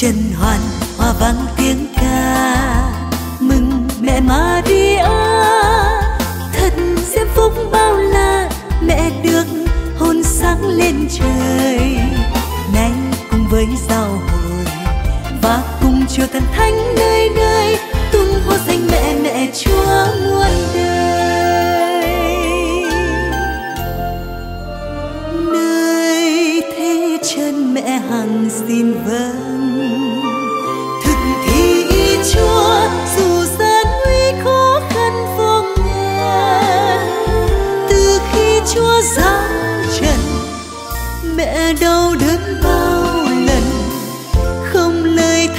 trần hoàn, hoa vang tiếng ca. Mừng mẹ Maria thật diễm phúc bao la, mẹ được hôn sáng lên trời. Nay cùng với giao hồi và cùng chùa thần thánh nơi nơi, tung hô danh mẹ mẹ chúa muôn đời. Nơi thế chân mẹ hằng xin vâng.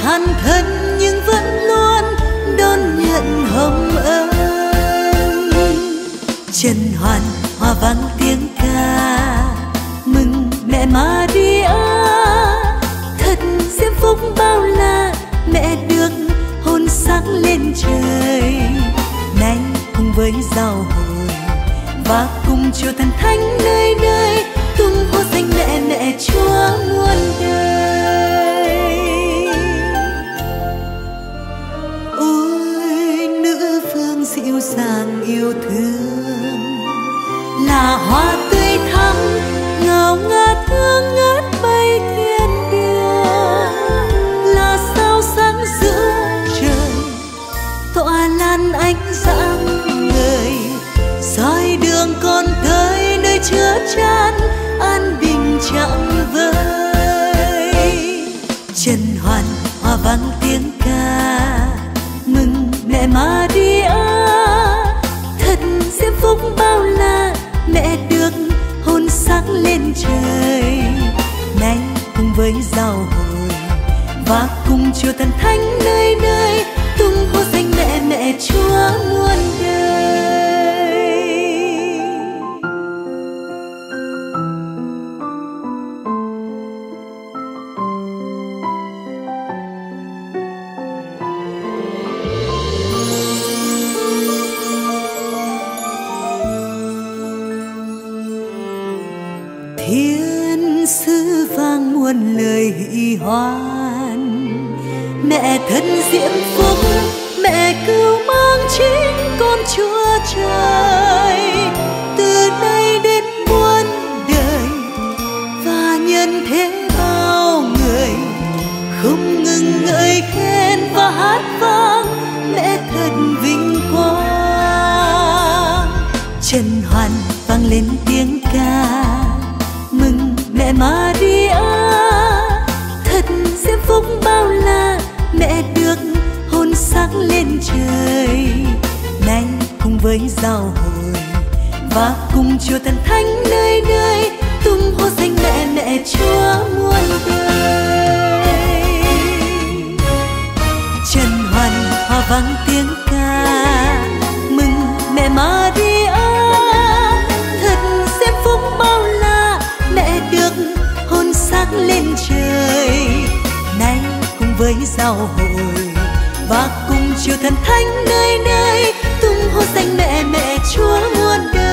Than thân nhưng vẫn luôn đón nhận hồng ân. Trần hoàn, hoa vang tiếng ca, mừng mẹ Maria thật diễm phúc bao la, mẹ được hôn sáng lên trời. Nay cùng với giao hồi và cùng chúa thần thánh nơi nơi tung hô danh mẹ dịu dàng yêu thương. Là hoa tươi thắm, ngào ngạt hương ngát bay thiên đường. Là sao sáng giữa trời, tỏa lan ánh sáng người. Soi đường con tới nơi chứa chan, an bình chẳng vơi. Trần hoàn, hoa vang tiếng ca, mừng mẹ mà đi ơi phúc bao la, mẹ được hôn sáng lên trời. Nay cùng với giao hồi và cùng chúa thần thánh nơi nơi, tung hô danh mẹ mẹ chúa muôn thiên sứ vang muôn lời hy hoan. Mẹ thân diễm phúc, mẹ cứu mang chính con chúa trời. Chơi. Nay cùng với giao hồi và cùng chúa thần thánh nơi nơi, tung hô danh mẹ mẹ chúa muôn đời. Trần hoàn hoa vang tiếng ca, mừng mẹ Maria thật diễm phúc bao la, mẹ được hôn sáng lên trời. Nay cùng với giao hồi và cùng chiều thần thánh nơi nơi, tung hô danh mẹ mẹ chúa muôn đời.